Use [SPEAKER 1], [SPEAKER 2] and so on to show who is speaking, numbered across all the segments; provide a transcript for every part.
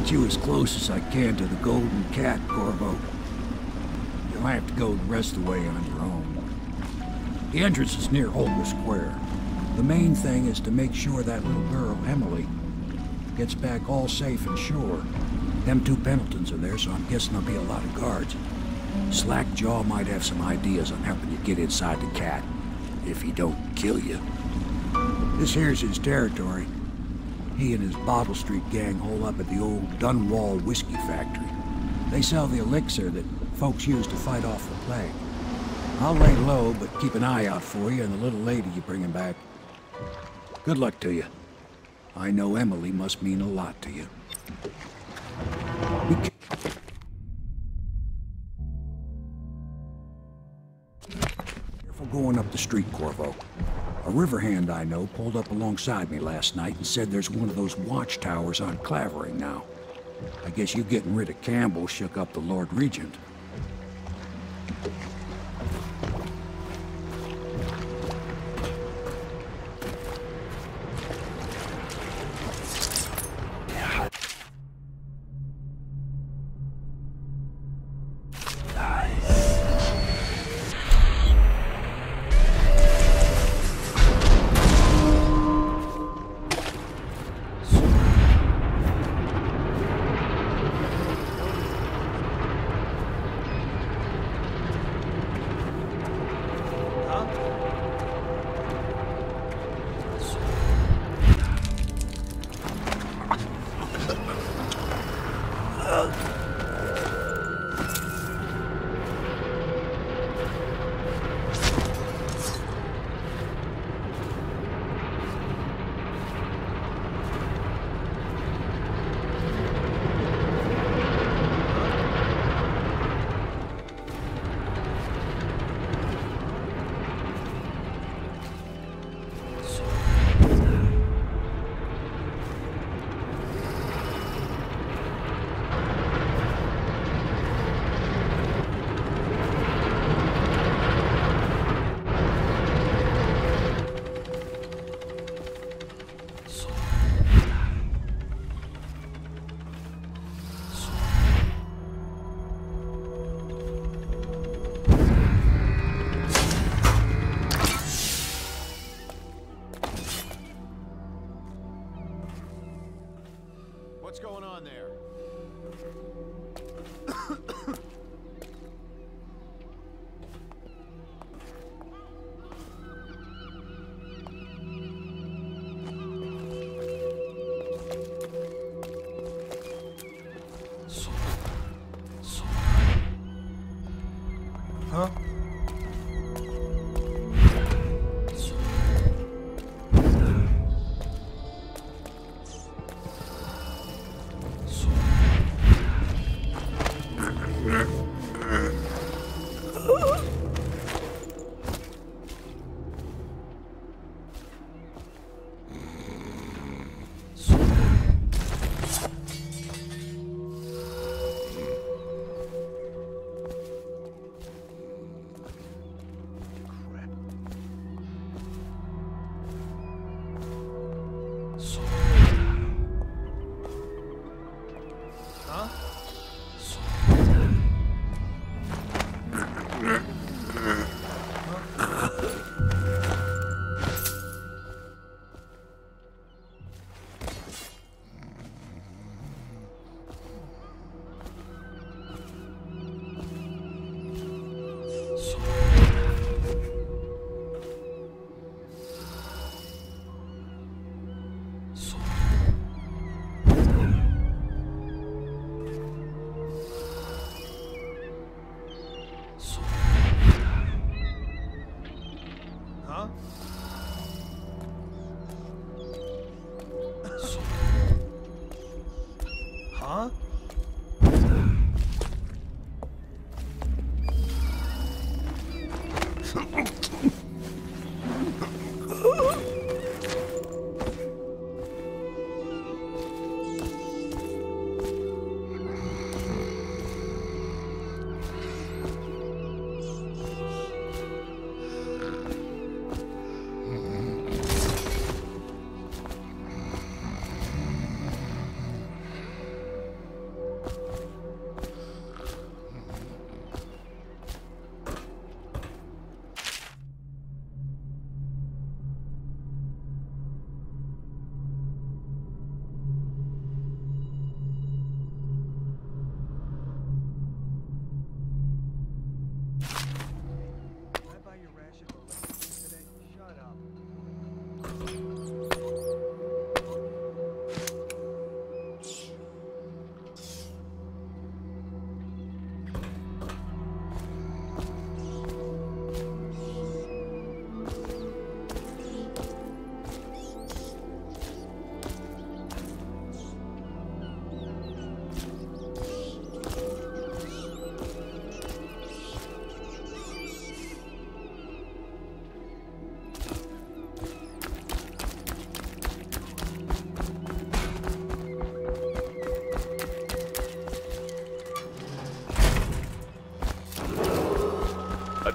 [SPEAKER 1] get you as close as I can to the Golden Cat, Corvo. You'll have to go the rest of the way on your own. The entrance is near Holger Square. The main thing is to make sure that little girl, Emily, gets back all safe and sure. Them two Pendletons are there, so I'm guessing there'll be a lot of guards. Slackjaw might have some ideas on helping you get inside the cat, if he don't kill you. This here's his territory. He and his Bottle Street gang hole up at the old Dunwall Whiskey Factory. They sell the elixir that folks use to fight off the plague. I'll lay low, but keep an eye out for you and the little lady you bring him back. Good luck to you. I know Emily must mean a lot to you. Careful going up the street, Corvo. A river hand I know pulled up alongside me last night and said there's one of those watchtowers on Clavering now. I guess you getting rid of Campbell shook up the Lord Regent.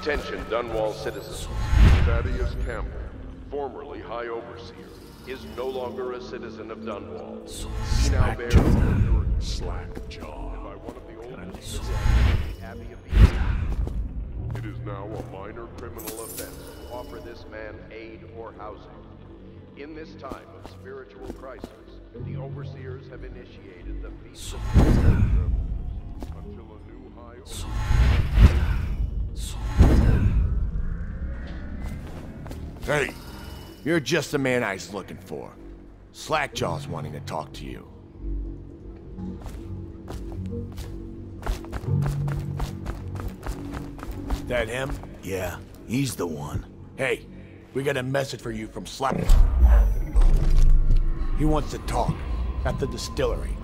[SPEAKER 2] Attention, Dunwall citizens. Thaddeus Campbell, formerly High Overseer, is no longer a citizen of Dunwall. He now bears
[SPEAKER 3] Slack jaw.
[SPEAKER 2] by one of the oldest of the Abbey of Eden. It is now a minor criminal offense to offer this man aid or housing. In this time of spiritual crisis, the overseers have initiated the feast of until a new high
[SPEAKER 3] Hey, you're just the man I was looking for. Slackjaw's wanting to talk to you. That him?
[SPEAKER 4] Yeah, he's the one.
[SPEAKER 3] Hey, we got a message for you from Slack. He wants to talk at the distillery.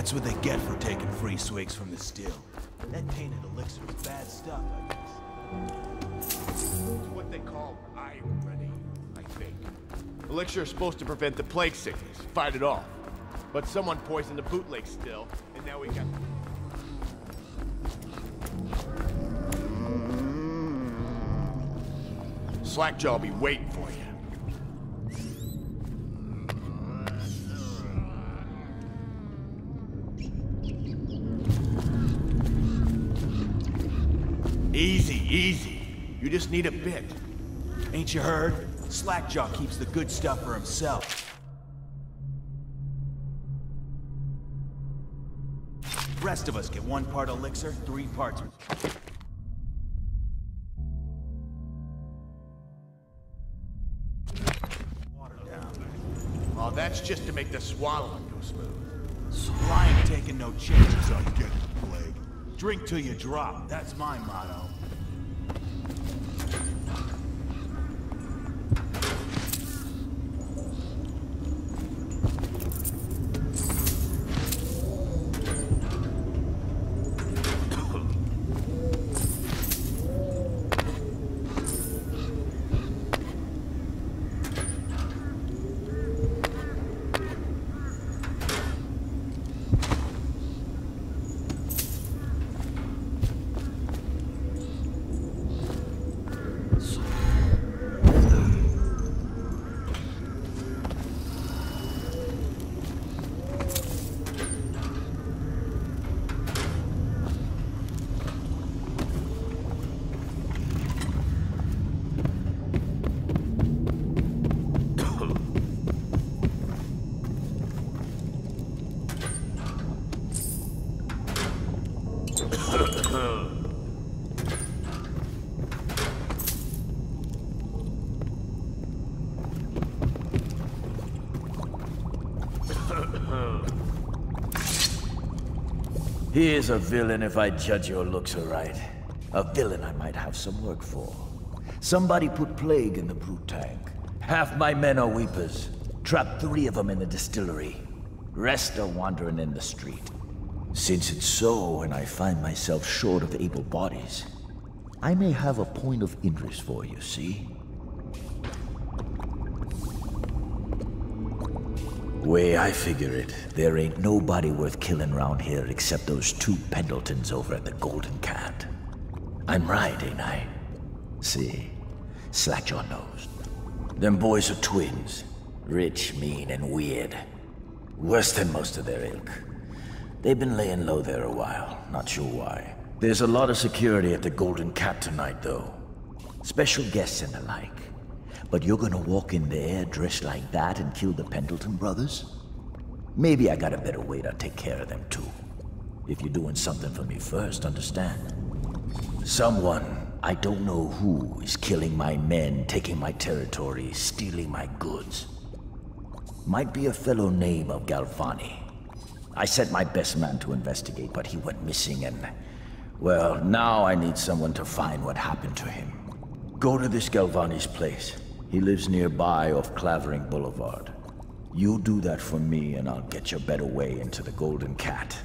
[SPEAKER 4] That's what they get for taking free swigs from the still. That tainted elixir is bad stuff, I guess.
[SPEAKER 3] It's what they call irony, I think. Elixir is supposed to prevent the plague sickness, fight it off. But someone poisoned the bootleg still, and now we got... Slackjaw will be waiting for you. Easy, easy. You just need a bit.
[SPEAKER 4] Ain't you heard? Slackjaw keeps the good stuff for himself. Rest of us get one part elixir, three parts. Water down.
[SPEAKER 3] Oh, that's just to make the swallowing go smooth.
[SPEAKER 4] Lion taking no chances on getting. Drink till you drop. That's my motto.
[SPEAKER 5] He is a villain if I judge your looks aright. A villain I might have some work for. Somebody put plague in the brew tank. Half my men are weepers. Trapped three of them in the distillery. Rest are wandering in the street. Since it's so, and I find myself short of able bodies, I may have a point of interest for you, see? Way I figure it, there ain't nobody worth killing round here except those two Pendletons over at the Golden Cat. I'm right, ain't I? See, Slackjaw knows. Them boys are twins. Rich, mean, and weird. Worse than most of their ilk. They've been laying low there a while, not sure why. There's a lot of security at the Golden Cat tonight, though. Special guests and the like. But you're gonna walk in there dressed like that and kill the Pendleton brothers? Maybe I got a better way to take care of them too. If you're doing something for me first, understand? Someone, I don't know who, is killing my men, taking my territory, stealing my goods. Might be a fellow named of Galvani. I sent my best man to investigate, but he went missing and... Well, now I need someone to find what happened to him. Go to this Galvani's place. He lives nearby off Clavering Boulevard. You do that for me and I'll get you a better way into the Golden Cat.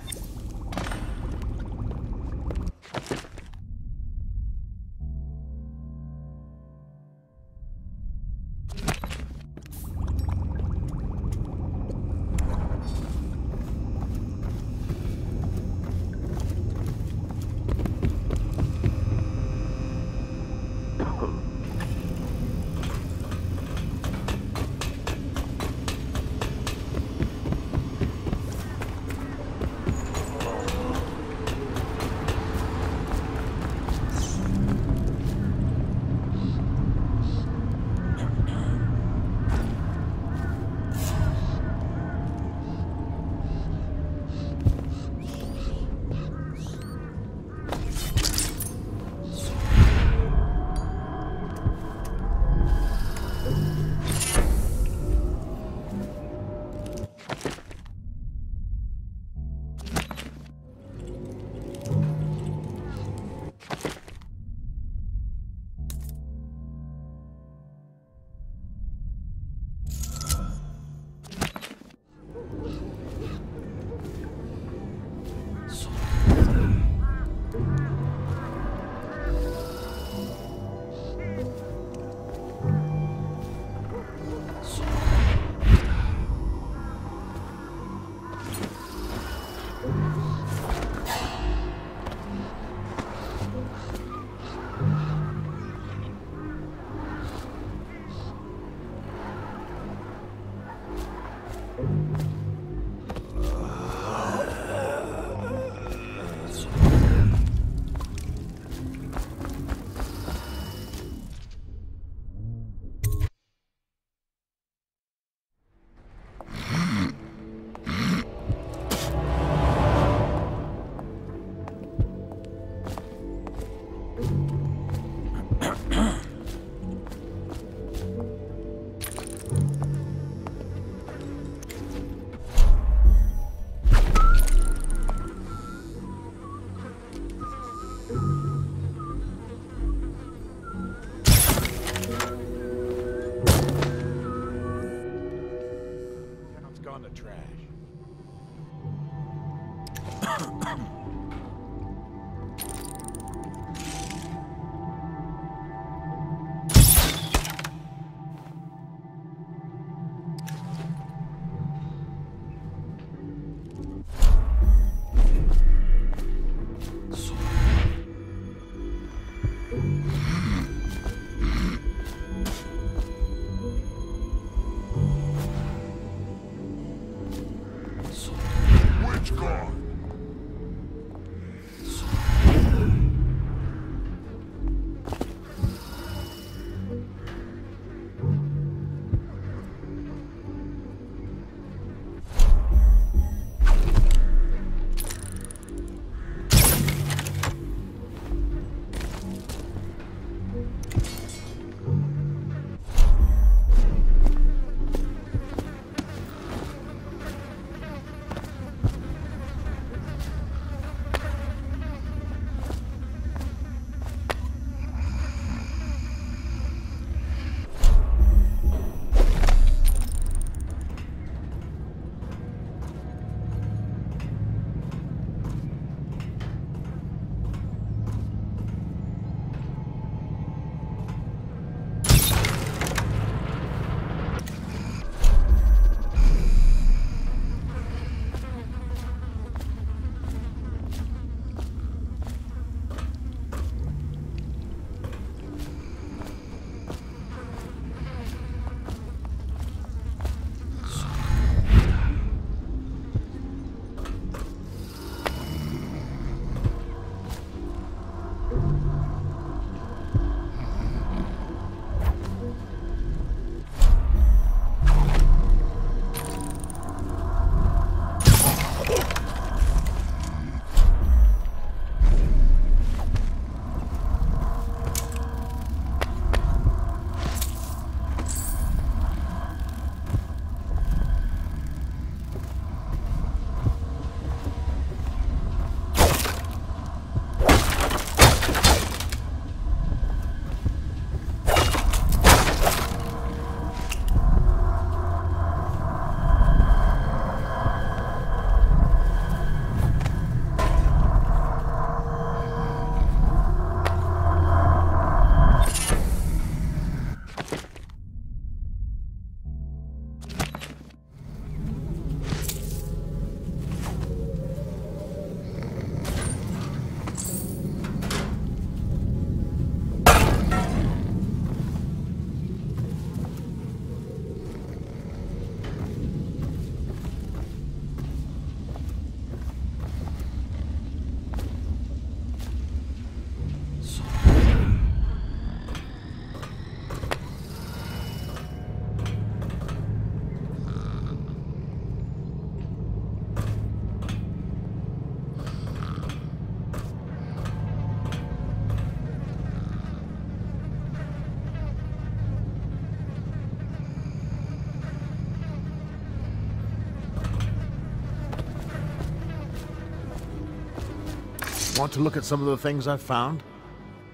[SPEAKER 6] Want to look at some of the things I've found?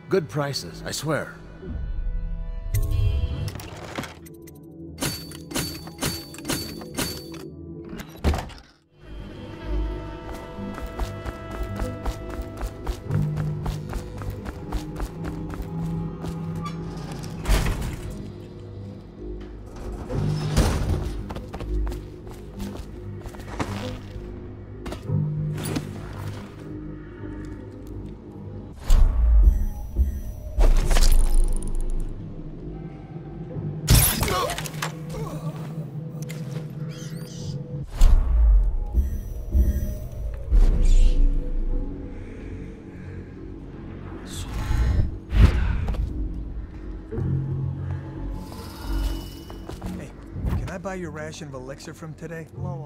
[SPEAKER 6] Good prices, I swear.
[SPEAKER 7] Your ration of elixir from today? Blow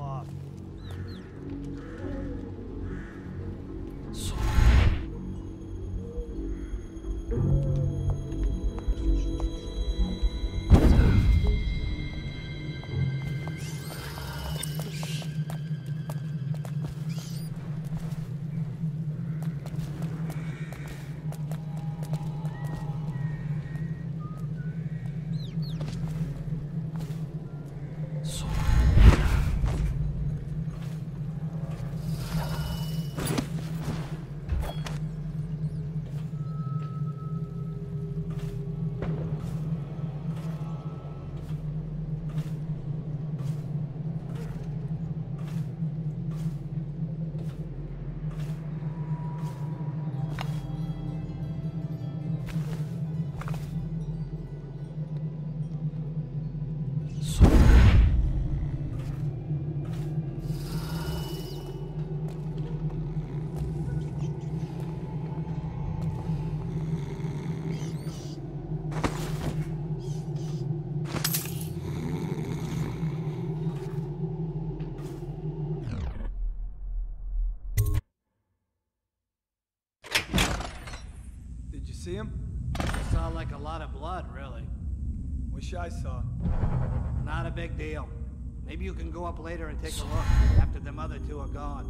[SPEAKER 7] I saw.
[SPEAKER 8] Not a big deal. Maybe you can go up later and take a look after them other two are gone.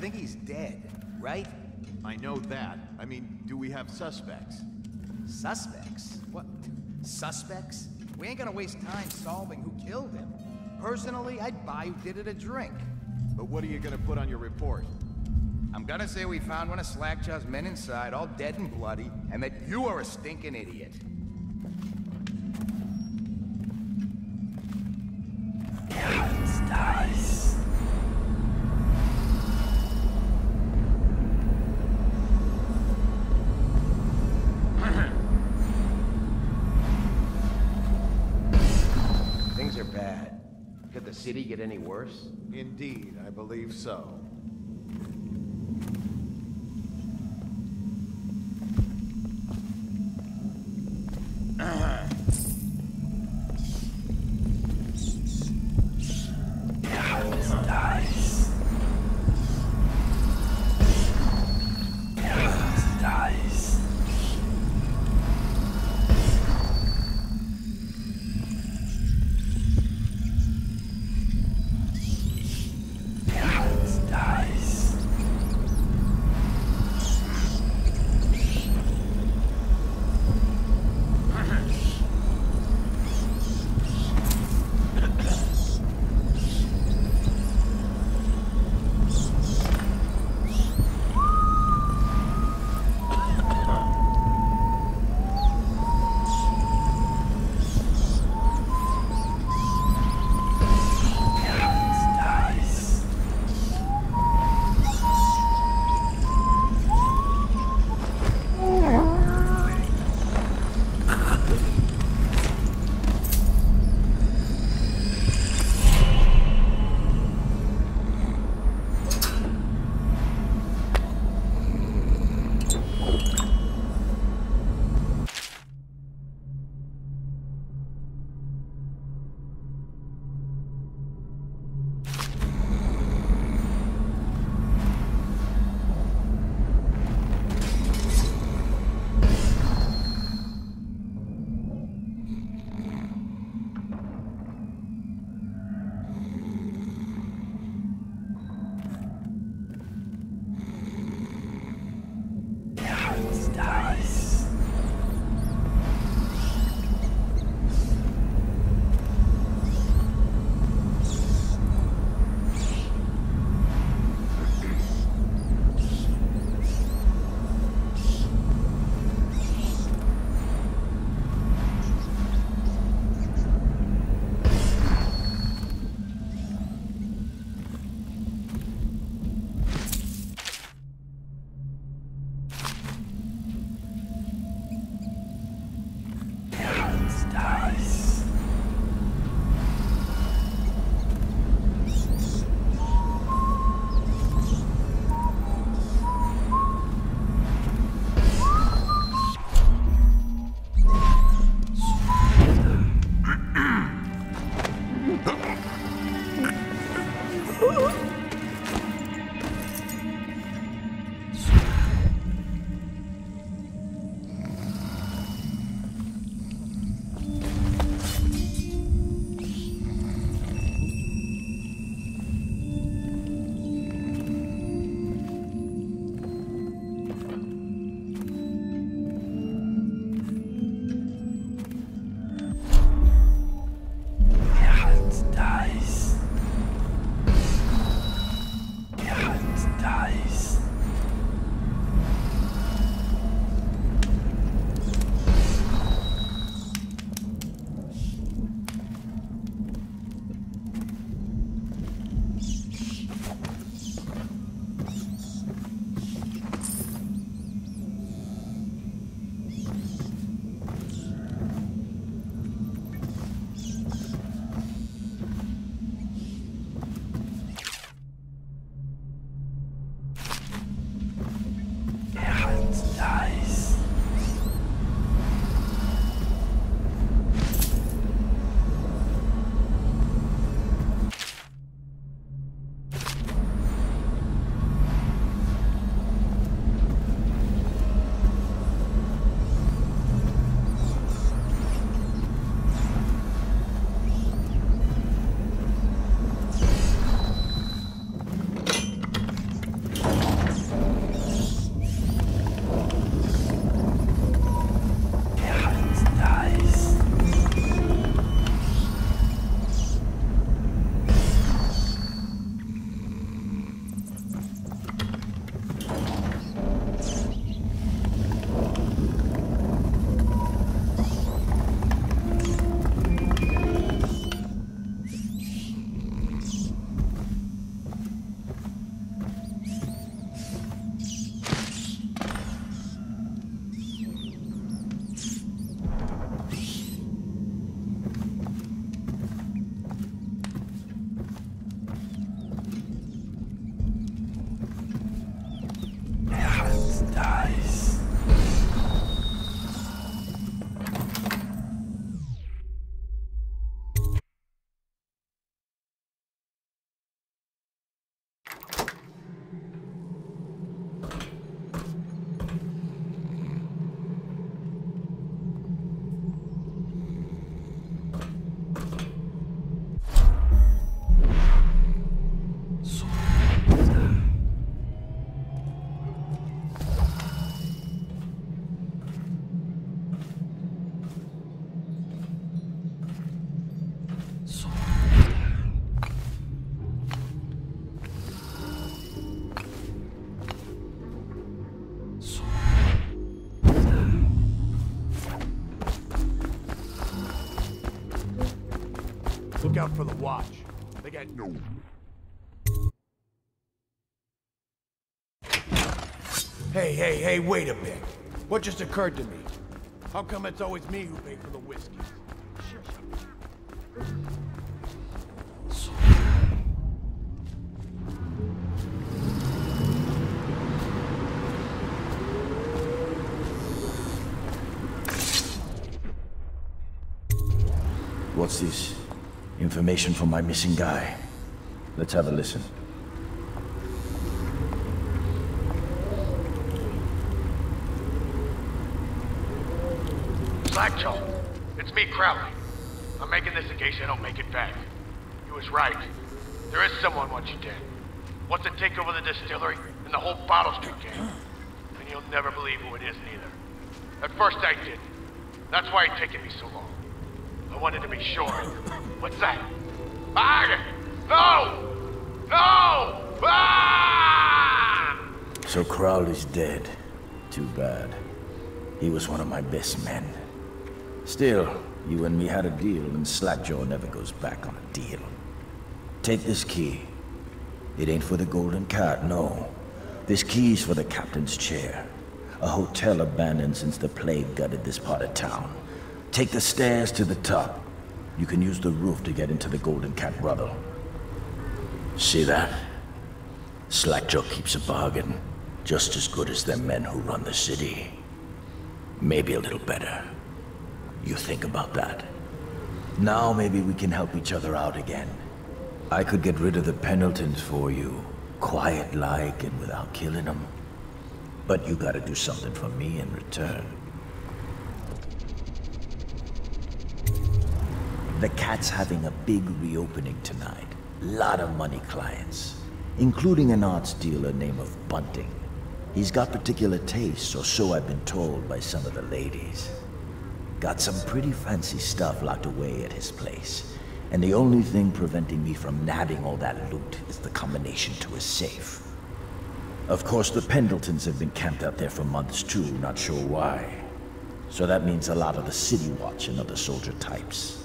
[SPEAKER 3] Think
[SPEAKER 4] he's dead, right?
[SPEAKER 3] I know that. I mean, do we have suspects?
[SPEAKER 4] Suspects? What? Suspects? We ain't gonna waste time solving who killed him. Personally, I'd buy who did it a drink.
[SPEAKER 3] But what are you gonna put on your report?
[SPEAKER 4] I'm gonna say we found one of Slackjaw's men inside, all dead and bloody, and that you are a stinking idiot.
[SPEAKER 9] Any worse?
[SPEAKER 6] Indeed, I believe so.
[SPEAKER 3] For the watch. They got no. Hey, hey, hey, wait a minute. What just occurred to me? How come it's always me who pay for the whiskey?
[SPEAKER 5] Information from my missing guy. Let's have a listen.
[SPEAKER 10] Slackjaw, it's me, Crowley. I'm making this in case I don't make it back. He was right. There is someone wants you dead. Wants to take over the distillery and the whole Bottle Street gang. And you'll never believe who it is neither. At first I did. That's why it taken me so long. I wanted to be sure. What's that? Ah! No! No! Ah!
[SPEAKER 5] So Crowley's dead. Too bad. He was one of my best men. Still, you and me had a deal, and Slackjaw never goes back on a deal. Take this key. It ain't for the Golden Cat, no. This key's for the captain's chair. A hotel abandoned since the plague gutted this part of town. Take the stairs to the top. You can use the roof to get into the Golden Cat brothel. See that? Slackjaw keeps a bargain. Just as good as them men who run the city. Maybe a little better. You think about that. Now maybe we can help each other out again. I could get rid of the Pendletons for you. Quiet-like and without killing them. But you gotta do something for me in return. The Cat's having a big reopening tonight. Lot of money clients. Including an arts dealer named of Bunting. He's got particular tastes, or so I've been told by some of the ladies. Got some pretty fancy stuff locked away at his place. And the only thing preventing me from nabbing all that loot is the combination to his safe. Of course, the Pendletons have been camped out there for months too, not sure why. So that means a lot of the City Watch and other soldier types.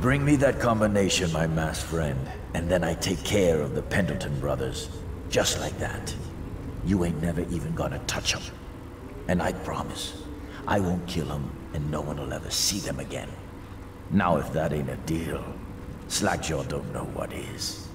[SPEAKER 5] Bring me that combination, my masked friend, and then I take care of the Pendleton brothers. Just like that. You ain't never even gonna touch them. And I promise, I won't kill them, and no one will ever see them again. Now if that ain't a deal, Slackjaw don't know what is.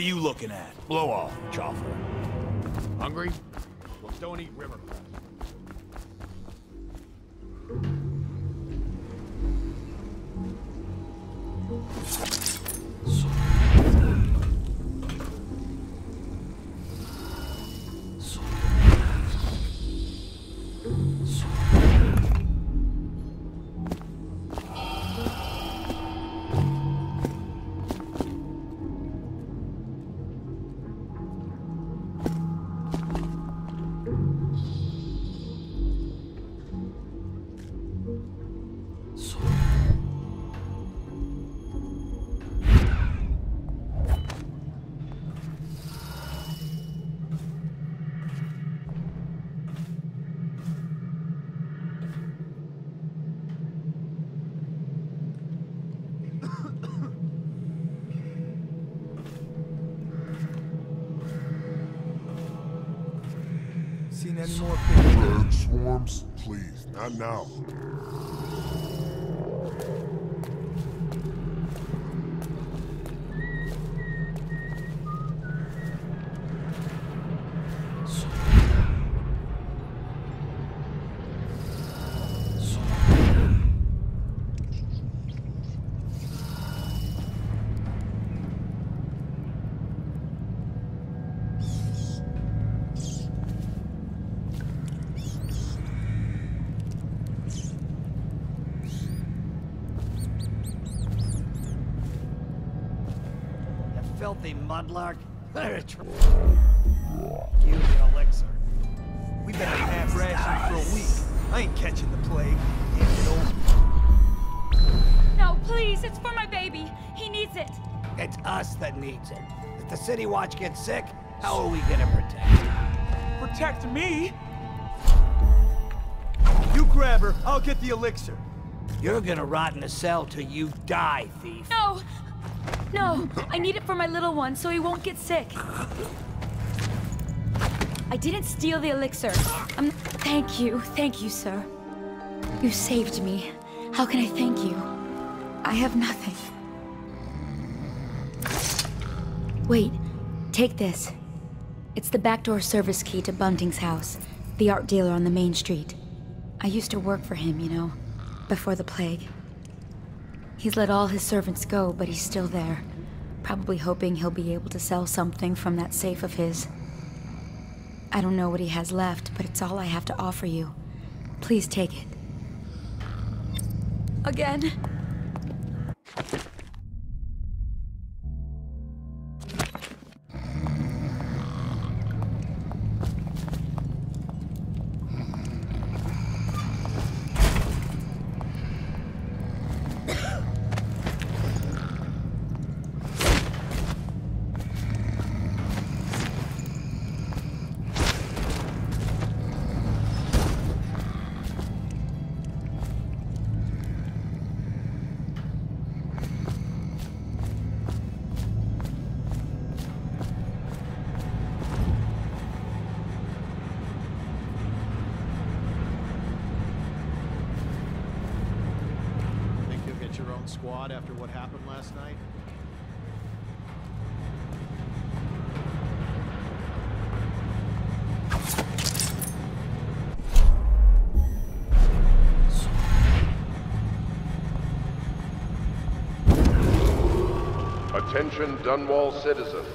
[SPEAKER 3] You looking at? Blow off, Chopper. Hungry? Well, don't eat
[SPEAKER 7] river
[SPEAKER 11] krust. Seen Please, not now.
[SPEAKER 8] Filthy mudlark.
[SPEAKER 7] Use the elixir. We've been on half ration for a week. I ain't catching the plague. Hand over.
[SPEAKER 12] No, please, it's for my baby. He needs it.
[SPEAKER 8] It's us that needs it. If the City Watch gets sick, how are we gonna protect
[SPEAKER 7] Protect me? You grab her, I'll get the elixir.
[SPEAKER 8] You're gonna rot in a cell till you die, thief.
[SPEAKER 12] No! No, I need it for my little one so he won't get sick. I didn't steal the elixir. I'm... Thank you, thank you, sir. You saved me. How can I thank you? I have nothing. Wait, take this. It's the backdoor service key to Bunting's house, the art dealer on the main street. I used to work for him, you know, before the plague. He's let all his servants go, but he's still there. Probably hoping he'll be able to sell something from that safe of his. I don't know what he has left, but it's all I have to offer you. Please take it. Again?
[SPEAKER 2] Attention Dunwall citizens.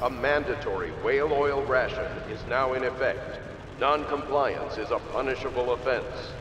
[SPEAKER 2] A mandatory whale oil ration is now in effect. Non-compliance is a punishable offense.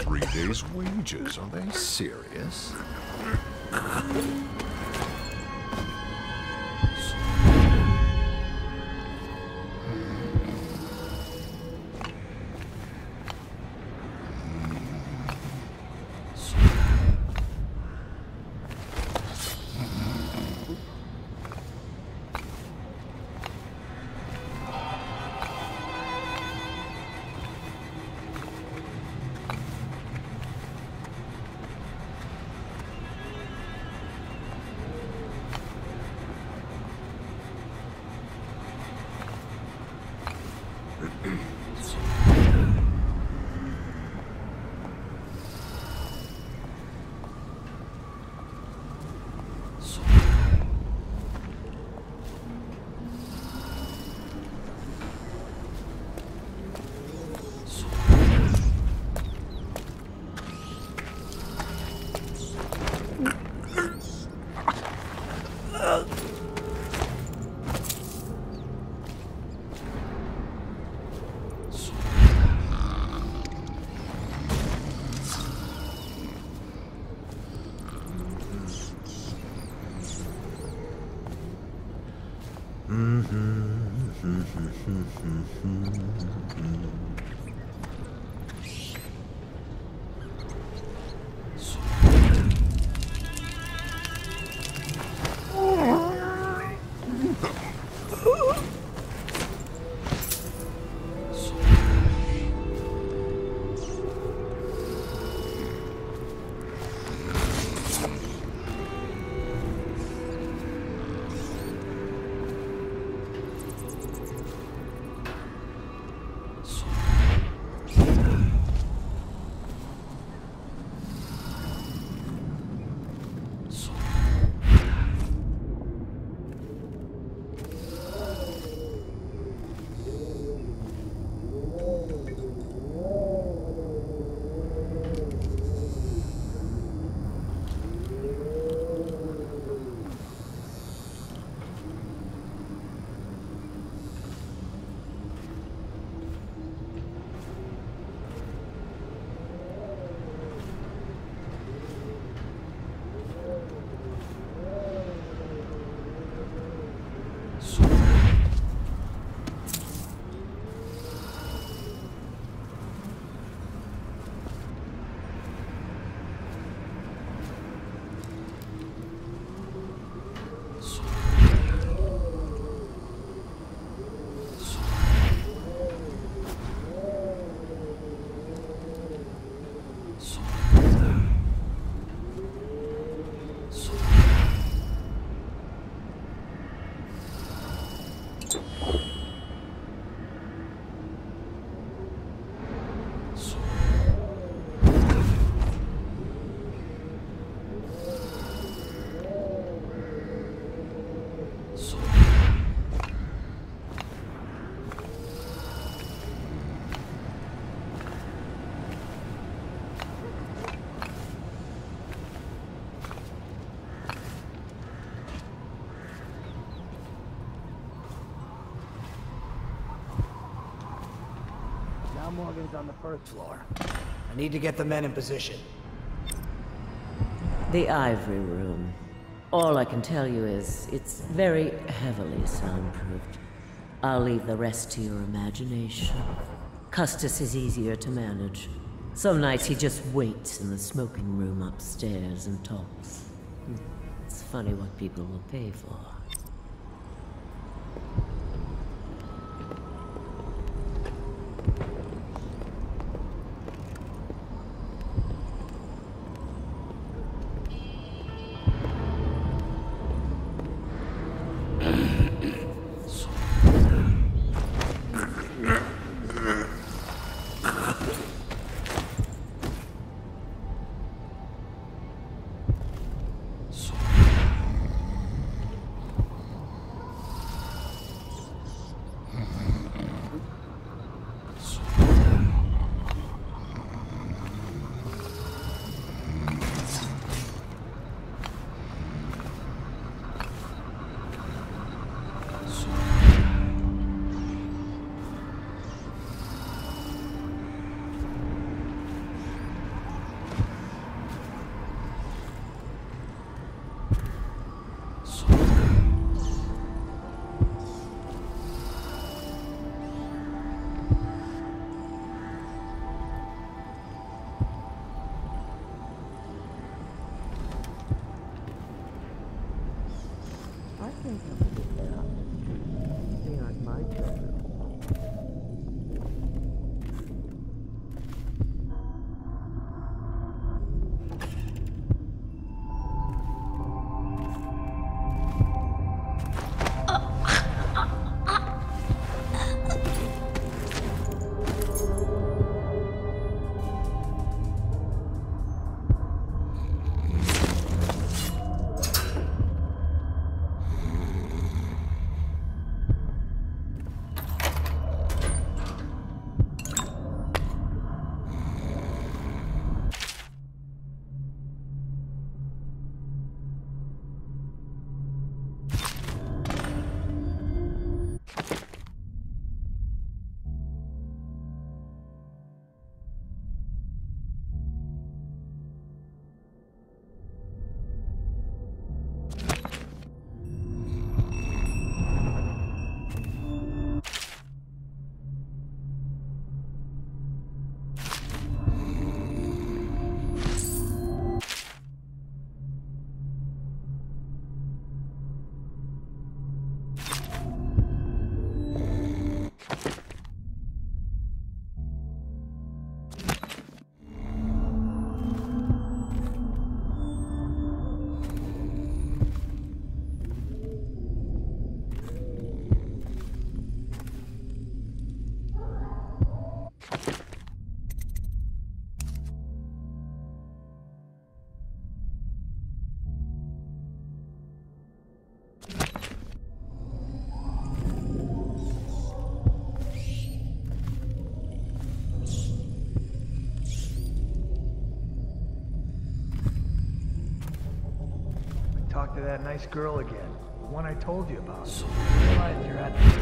[SPEAKER 11] Three days' wages. Are they serious?
[SPEAKER 8] John Morgan's on the first floor. I need to get the men in position.
[SPEAKER 13] The Ivory Room. All I can tell you is, it's very heavily soundproofed. I'll leave the rest to your imagination. Custis is easier to manage. Some nights he just waits in the smoking room upstairs and talks. It's funny what people will pay for.
[SPEAKER 7] Hmm. That nice girl again. The one I told you about. Realized you're at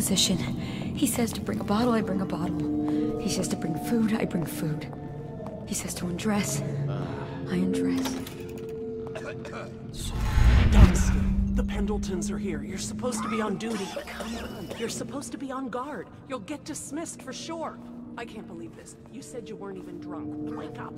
[SPEAKER 12] position. He says to bring a bottle, I bring a bottle. He says to bring food, I bring food. He says to undress, I undress.
[SPEAKER 14] Dunstan, the Pendletons are here. You're supposed to be on duty. Come on. You're supposed to be on guard. You'll get dismissed for sure. I can't believe this. You said you weren't even drunk. Wake up.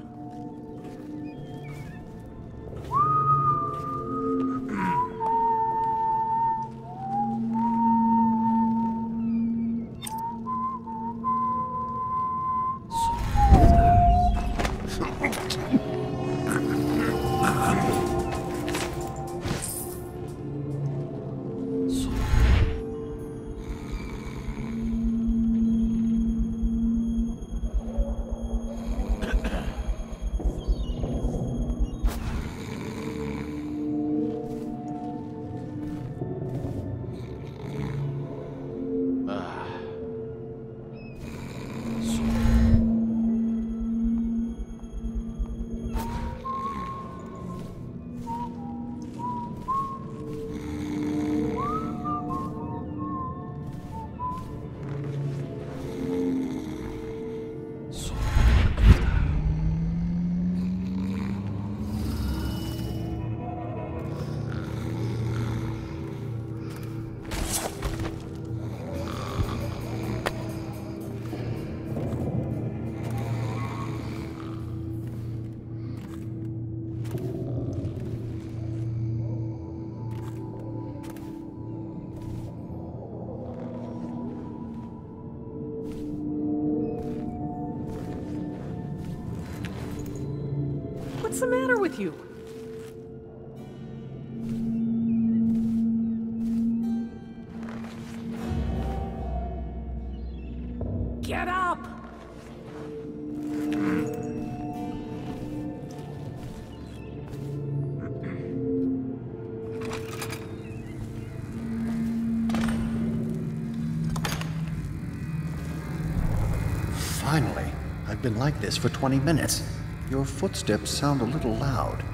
[SPEAKER 6] Been like this for 20 minutes. Your footsteps sound a little loud.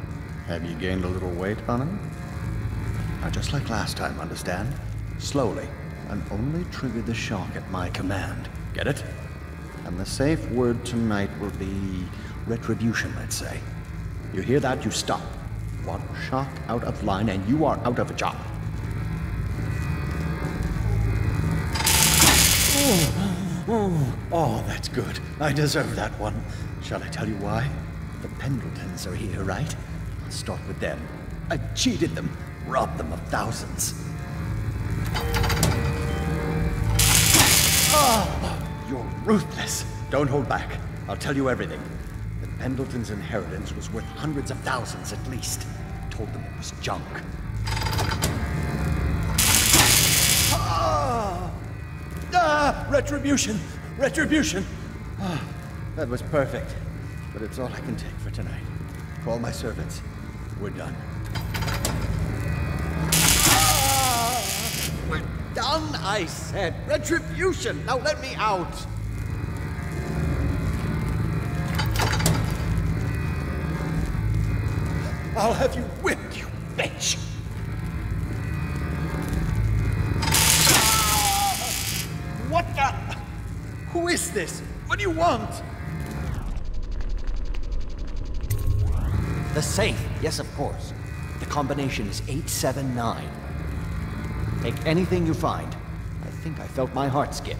[SPEAKER 6] Have you gained a little weight, Hunter? Now, just like last time, understand? Slowly, and only trigger the shock at my command. Get it? And the safe word tonight will be retribution, let's say. You hear that, you stop. One shock out of line, and you are out of a job. Oh, oh, oh, that's good. I deserve that one. Shall I tell you why? The Pendletons are here, right? I'll start with them. I cheated them, robbed them of thousands. Oh, you're ruthless. Don't hold back. I'll tell you everything. The Pendleton's inheritance was worth hundreds of thousands at least. I told them it was junk. Retribution! Retribution! Ah, that was perfect. But it's all I can take for tonight. Call my servants. We're done. Ah! We're done, I said. Retribution! Now let me out! I'll have you whipped, is this? What do you want?
[SPEAKER 15] The safe. Yes, of course. The combination is 879. Take anything you find. I think I felt my heart skip.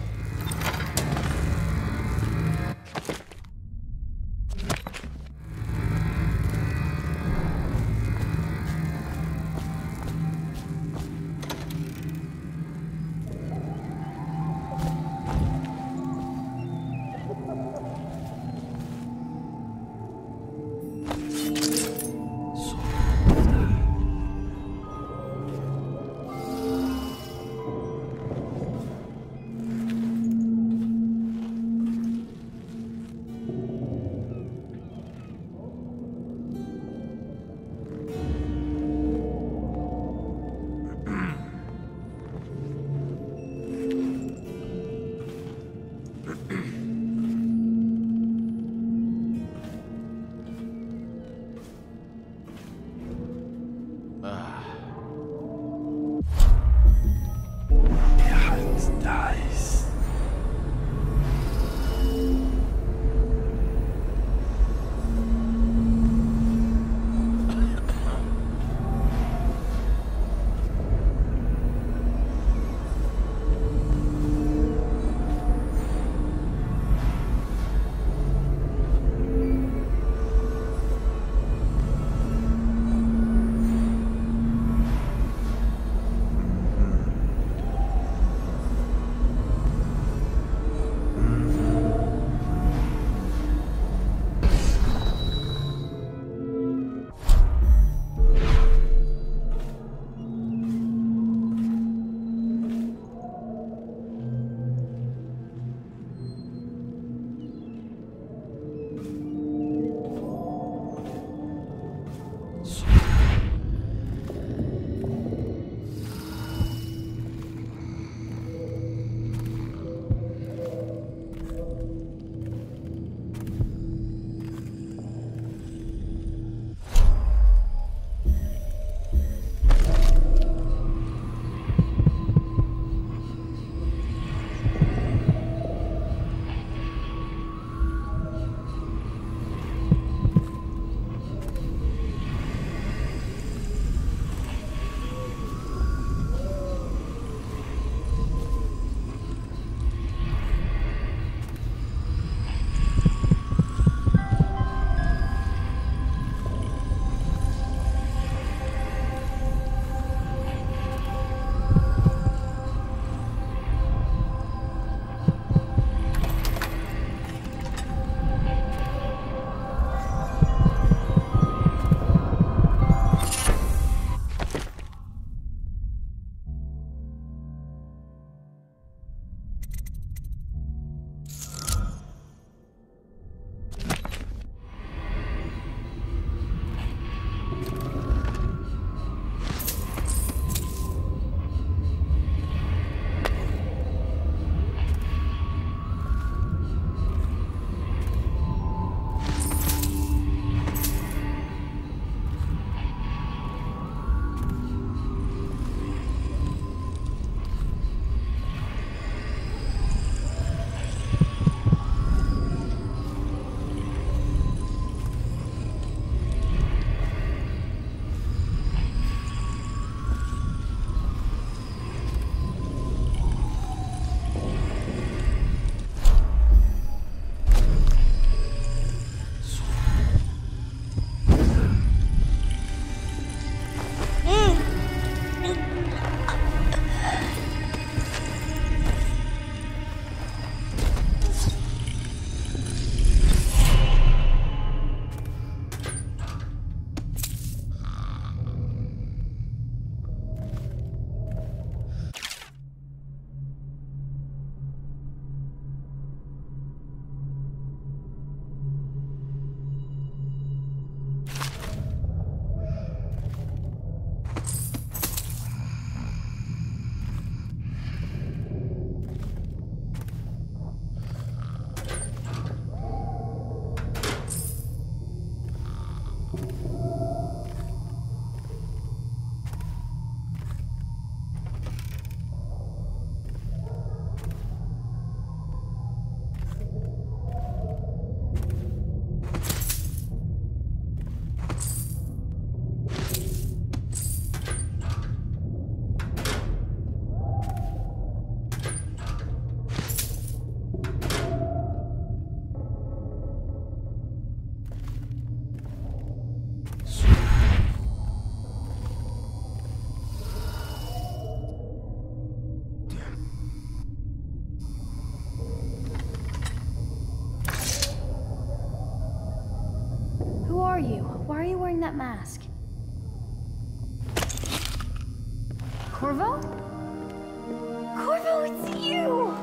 [SPEAKER 16] That mask? Corvo? Corvo, it's you!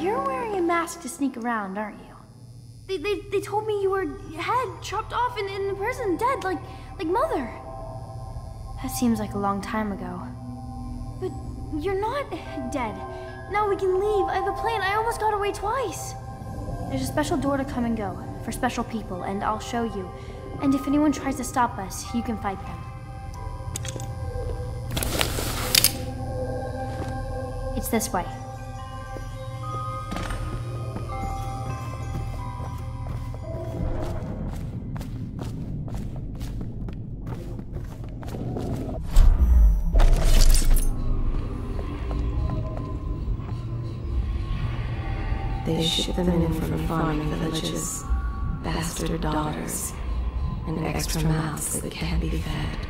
[SPEAKER 16] You're wearing a mask to sneak around, aren't you? They, they, they told me you were head chopped off and in prison, dead, like, like Mother. That seems like a long time ago. But you're not dead. Now we can leave. I have a plan. I almost got away twice. There's a special door to come and go for special people, and I'll show you. And if anyone tries to stop us, you can fight them. It's this way.
[SPEAKER 17] They ship them in from farming villages, bastard daughters, extra mouths that can't be fed.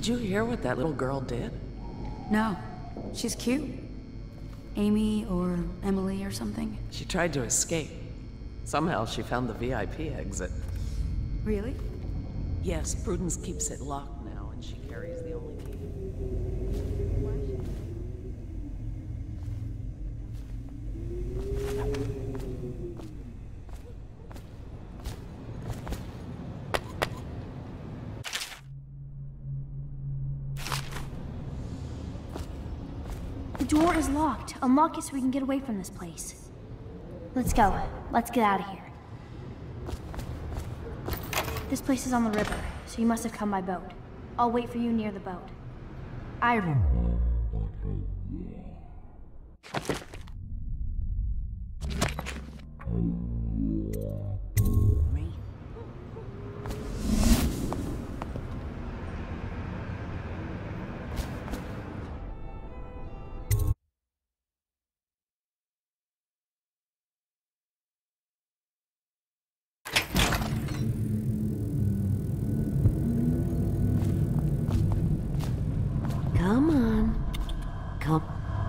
[SPEAKER 14] Did you hear what that little girl did?
[SPEAKER 12] No. She's cute. Amy or Emily or something.
[SPEAKER 14] She tried to escape. Somehow she found the VIP exit.
[SPEAKER 12] Really?
[SPEAKER 14] Yes, Prudence keeps it locked
[SPEAKER 16] Unlock it so we can get away from this place. Let's go. Let's get out of here. This place is on the river, so you must have come by boat. I'll wait for you near the boat. Iron.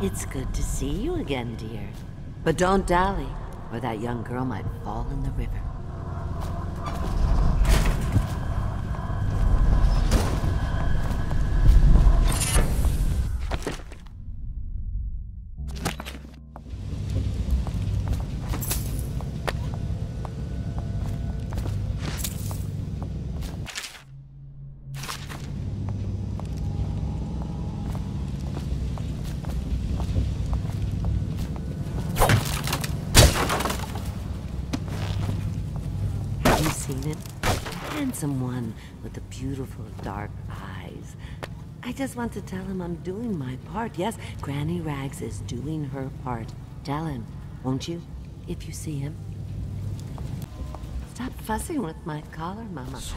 [SPEAKER 13] It's good to see you again, dear. But don't dally, or that young girl might fall in the river. Just want to tell him I'm doing my part. Yes, Granny Rags is doing her part. Tell him, won't you? If you see him. Stop fussing with my collar, Mama. Is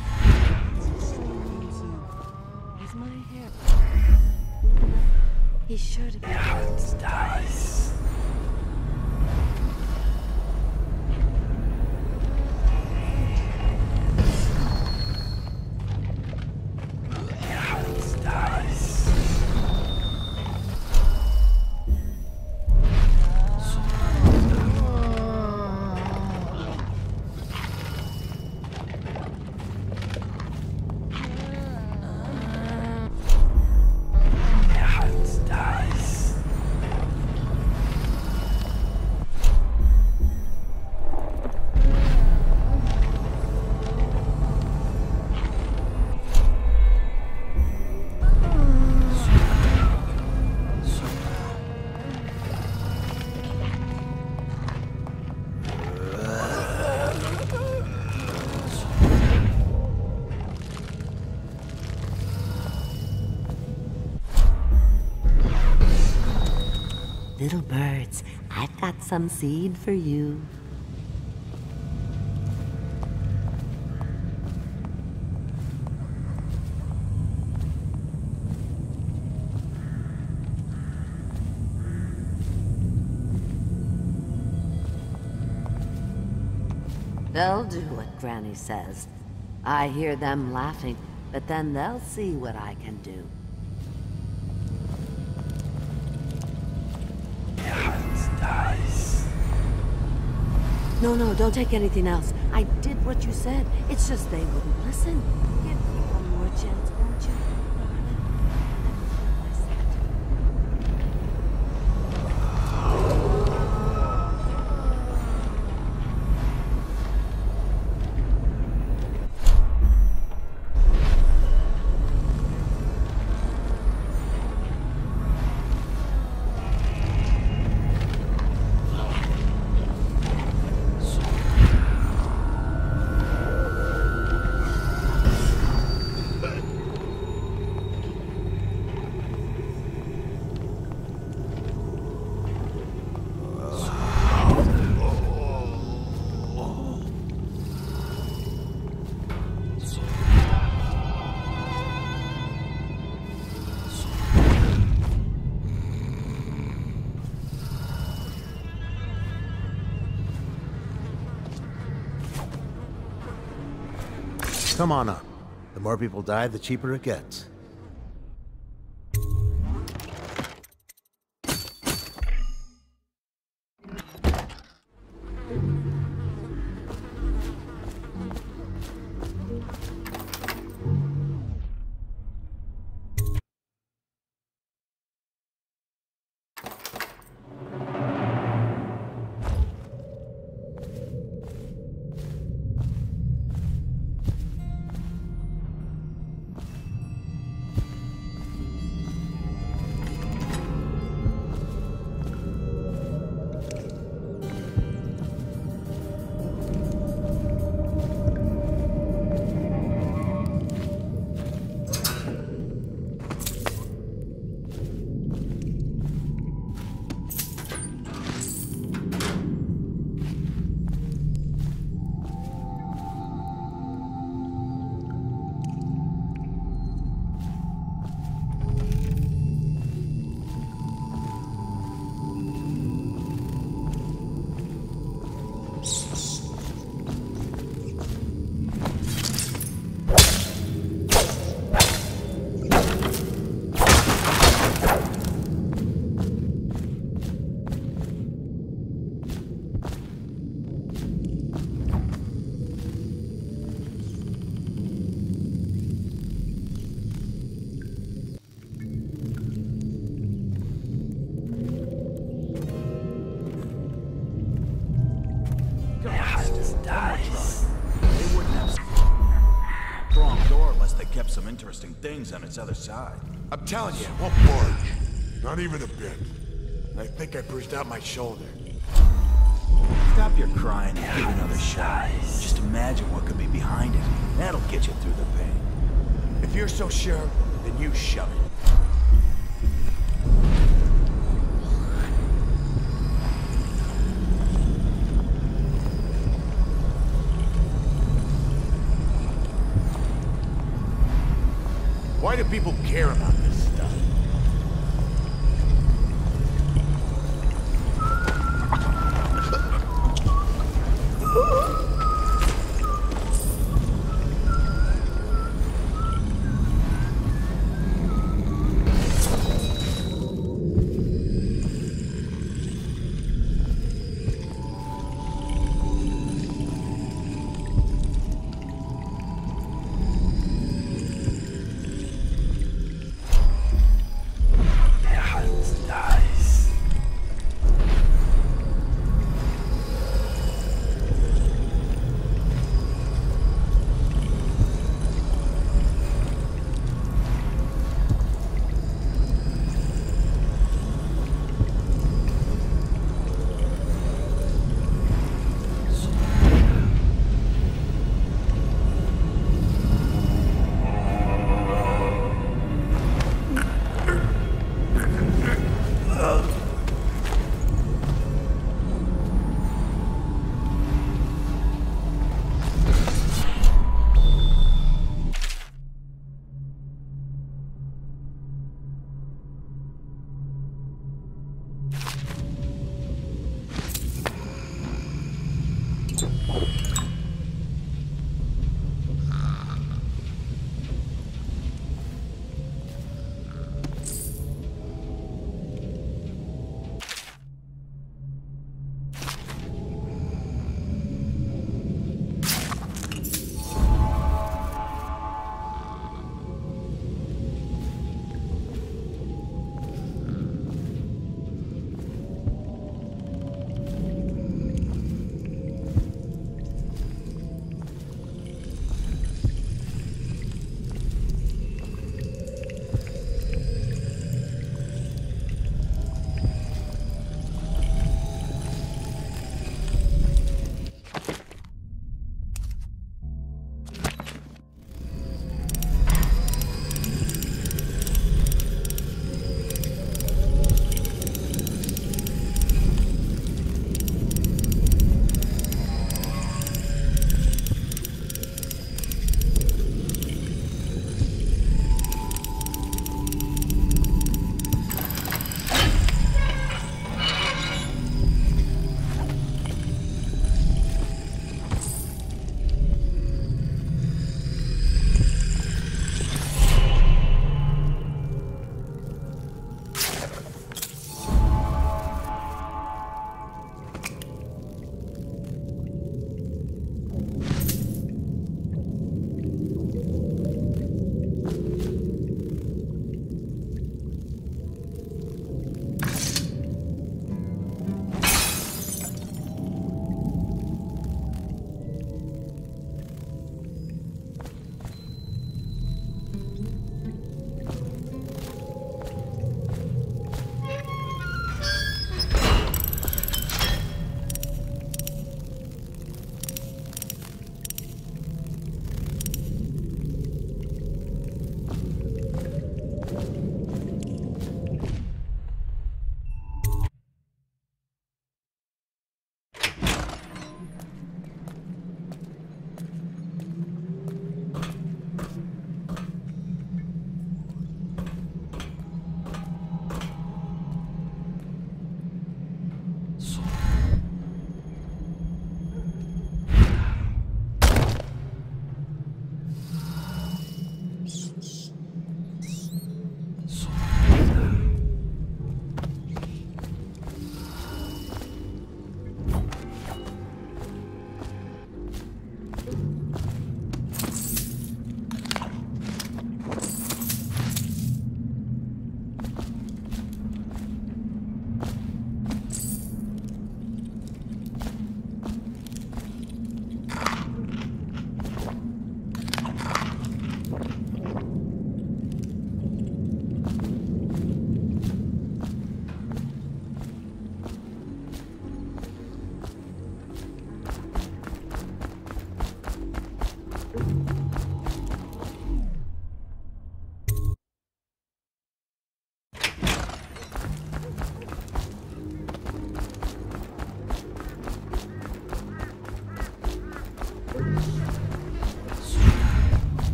[SPEAKER 13] my hair? To be.
[SPEAKER 18] Heart dies.
[SPEAKER 13] Some seed for you. They'll do what Granny says. I hear them laughing, but then they'll see what I can do. No, no, don't take anything else. I did what you said. It's just they wouldn't listen. Give me one more chance, won't you?
[SPEAKER 3] Come on up. The more people die, the cheaper it gets.
[SPEAKER 18] Interesting things on its other side.
[SPEAKER 19] I'm telling you, it won't budge. Not even a bit. And I think I bruised out my shoulder.
[SPEAKER 18] Stop your crying and give another shot. Just imagine what could be behind it. That'll get you through the pain.
[SPEAKER 19] If you're so sure,
[SPEAKER 18] Then you shove it.
[SPEAKER 3] Why do people care about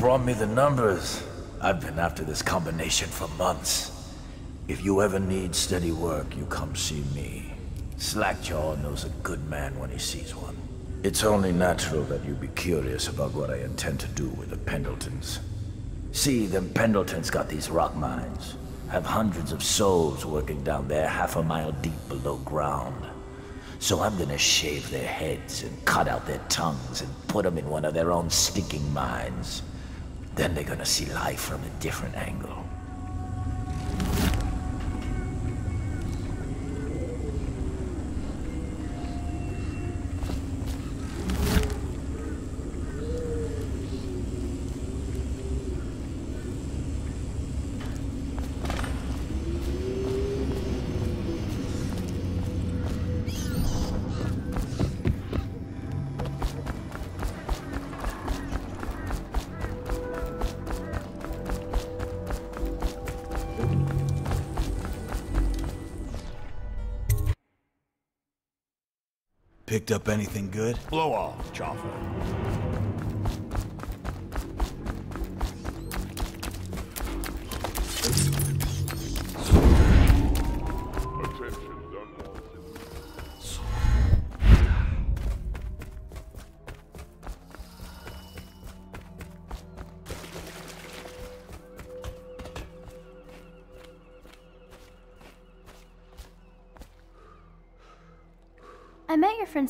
[SPEAKER 5] brought me the numbers. I've been after this combination for months. If you ever need steady work, you come see me. Slackjaw knows a good man when he sees one. It's only natural that you be curious about what I intend to do with the Pendletons. See, them Pendletons got these rock mines. Have hundreds of souls working down there half a mile deep below ground. So I'm gonna shave their heads and cut out their tongues and put them in one of their own stinking mines. Then they're gonna see life from a different angle.
[SPEAKER 18] Anything good?
[SPEAKER 3] Blow off, Jaffa.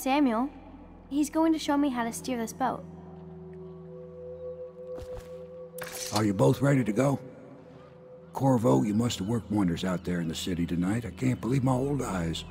[SPEAKER 16] Samuel. He's going to show me how to steer this boat.
[SPEAKER 1] Are you both ready to go? Corvo, you must have worked wonders out there in the city tonight. I can't believe my old eyes.